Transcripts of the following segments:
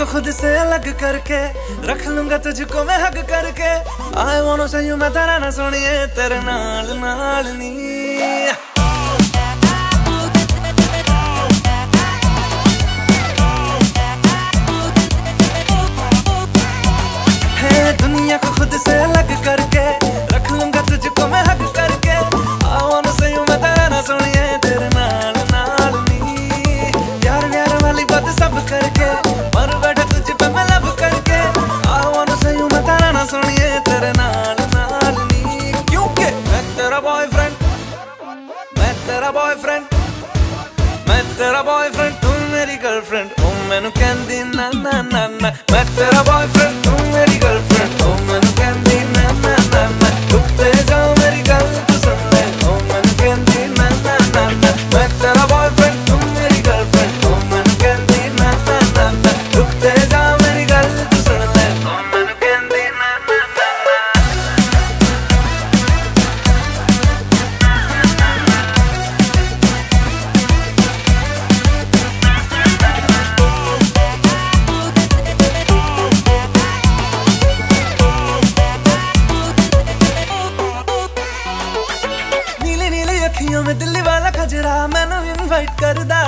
अलग करके रख लूँगा तुझको मैं हग करके। आई वांट से यू मैं तेरा ना सुनिए, तेरे नाल नाल नी। दुनिया को खुद से अलग करके रख लूँगा तुझको मैं हक करके मैं तेरा बॉयफ्रेंड मैं तेरा बॉयफ्रेंड तू मेरी गर्लफ्रेंड ओ मैनू कहंदी ना ना ना ना मैं तेरा बॉयफ्रेंड तू ਦਿੱਲੀ ਵਾਲਾ ਖਜਰਾ ਮੈਨੂੰ ਇਨਵਾਈਟ ਕਰਦਾ।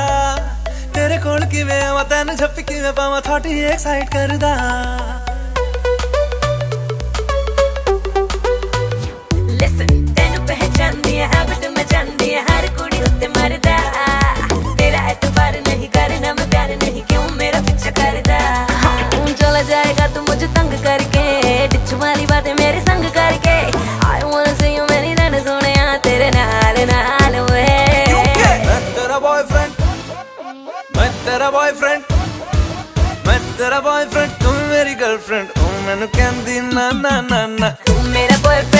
ਤੇਰੇ ਕੋਲ ਕਿਵੇਂ ਆਵਾਂ, ਤੈਨੂੰ ਝੱਪੀ ਕਿਵੇਂ ਪਾਵਾਂ ਥੋੜੀ ਐਕਸਾਈਟ ਕਰਦਾ। ਤੇਰਾ ਬॉयਫ੍ਰੈਂਡ ਮੈਂ ਤੇਰਾ ਬॉयਫ੍ਰੈਂਡ ਤੂੰ ਮੇਰੀ ਗਰਲਫ੍ਰੈਂਡ ਉਹ ਮੈਨੂੰ ਕਹਿੰਦੀ ਨਾ ਨਾ ਨਾ ਨਾ ਤੂੰ ਮੇਰਾ ਬॉयਫ੍ਰੈਂਡ